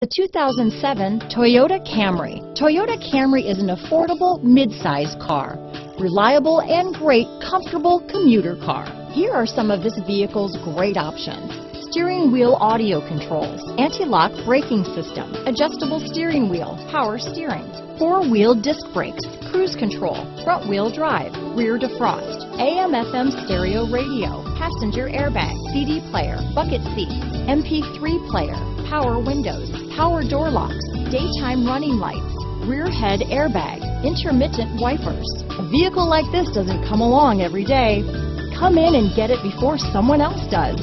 The 2007 Toyota Camry. Toyota Camry is an affordable mid-size car. Reliable and great comfortable commuter car. Here are some of this vehicle's great options. Steering wheel audio controls, anti-lock braking system, adjustable steering wheel, power steering, four-wheel disc brakes, cruise control, front wheel drive, rear defrost, AM FM stereo radio, passenger airbag, CD player, bucket seats, MP3 player, power windows, power door locks, daytime running lights, rear head airbag, intermittent wipers. A vehicle like this doesn't come along every day. Come in and get it before someone else does.